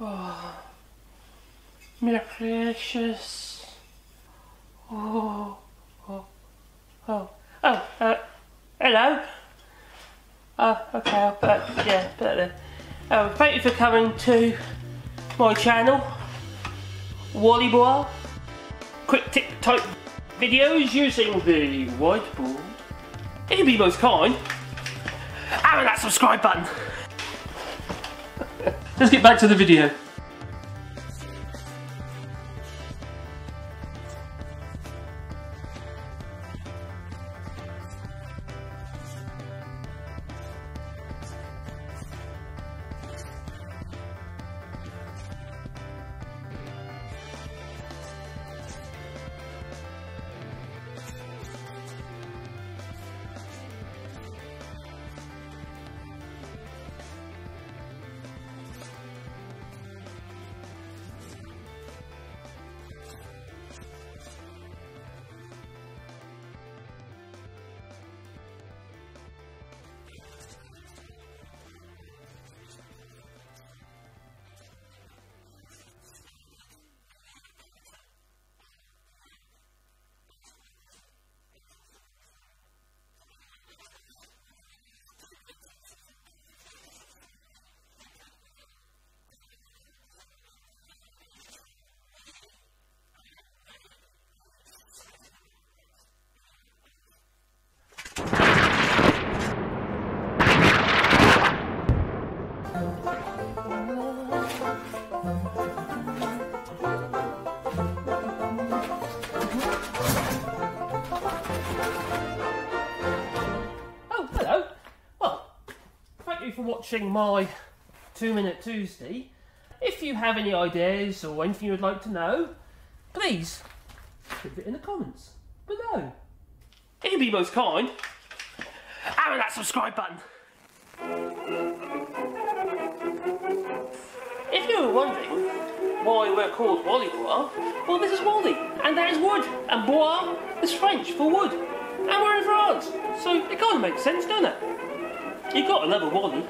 Oh, my precious. Oh, oh, oh, oh, uh, hello. Oh, okay, I'll put, yeah, put there. Oh, thank you for coming to my channel, Wally Bois. Quick tip type videos using the whiteboard. If you be most kind, hammer that subscribe button. Let's get back to the video. You for watching my Two Minute Tuesday. If you have any ideas or anything you would like to know, please leave it in the comments below. You be most kind, hammer that subscribe button. If you were wondering why we're called Wally Bois, well this is Wally, and that is wood, and Bois is French for wood. And we're in France, so it kind of makes sense, doesn't it? 이거 나 못 먹었네.